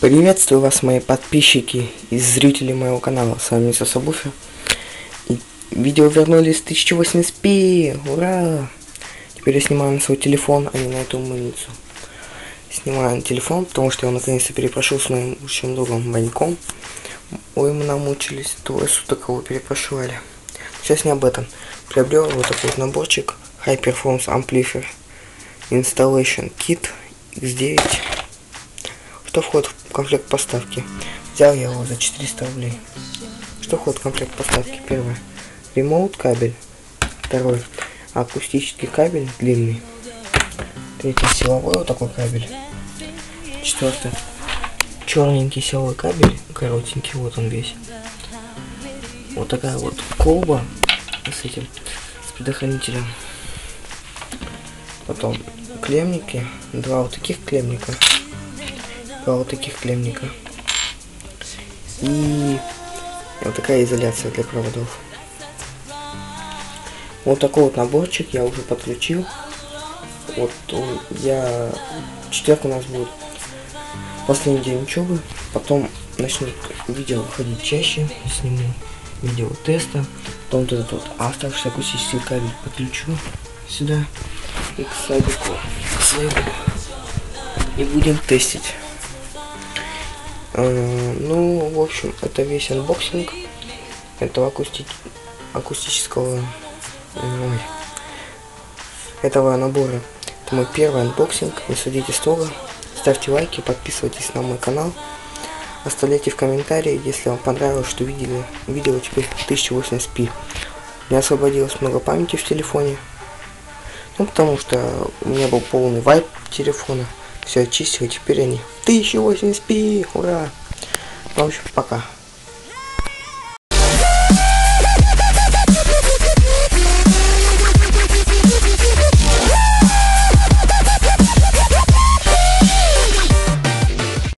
Приветствую вас, мои подписчики и зрители моего канала. С вами Сабуфи. И видео вернулись с 1080p. Ура! Теперь я снимаю на свой телефон, а не на эту мыльницу. Снимаю на телефон, потому что я наконец-то перепрошел с моим лучшим другом Баньком. Ой, мы намучились, двое суток его перепрошивали. Сейчас не об этом. Приобрел вот такой вот наборчик High Performance Amplifier Installation Kit X9 что входит в комплект поставки? Взял я его за 400 рублей. Что входит в комплект поставки? Первое. Ремоут кабель. Второй. Акустический кабель длинный. Третий. Силовой вот такой кабель. Четвертый. Черненький силовой кабель. Коротенький. Вот он весь. Вот такая вот колба с этим, с предохранителем. Потом клемники. Два вот таких клемника два вот таких клемника. И вот такая изоляция для проводов. Вот такой вот наборчик я уже подключил. Вот он, я... Четверг у нас будет последний день учебы. Потом начнут видео выходить чаще. Сниму видео теста. Потом вот этот вот оставшийся акустический кабель подключу сюда. И к сабику, к своему. И будем тестить. Э, ну, в общем, это весь анбоксинг этого акусти... акустического... Ой, этого набора. Это мой первый анбоксинг. Не судите строго. Ставьте лайки, подписывайтесь на мой канал. Оставляйте в комментарии, если вам понравилось, что видели видео теперь 1080p. У меня освободилось много памяти в телефоне. Ну, потому что у меня был полный вайп телефона. Все очистил, теперь они 1080p, ура! Ну, в общем, пока.